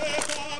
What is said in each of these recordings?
Let's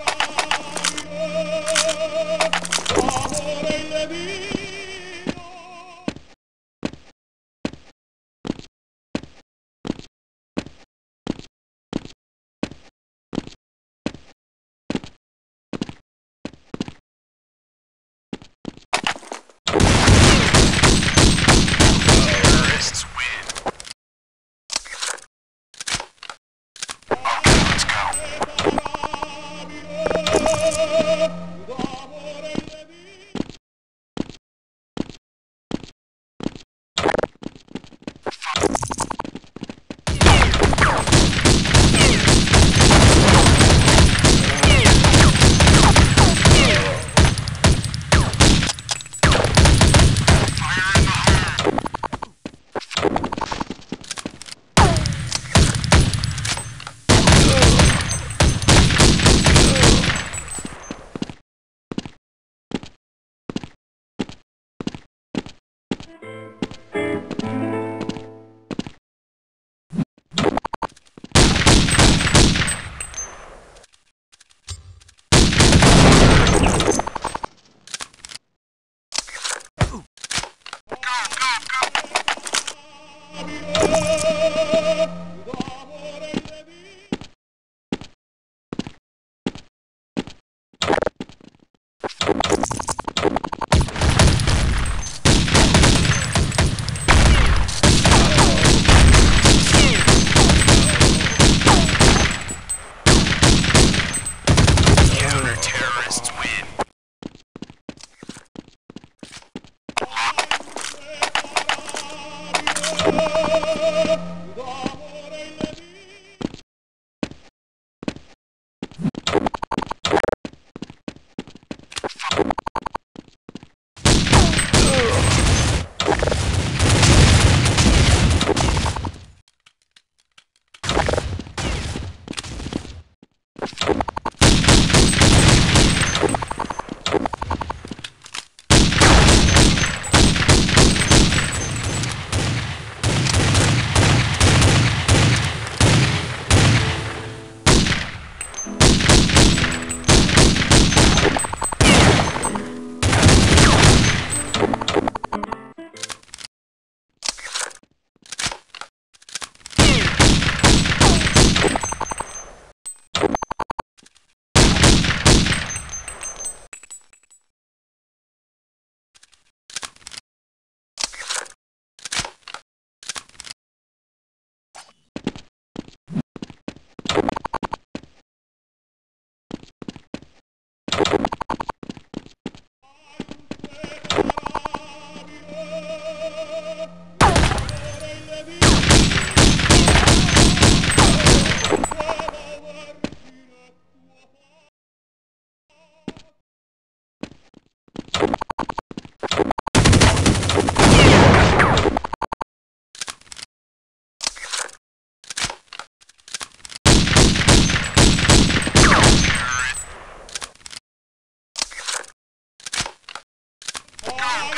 Go,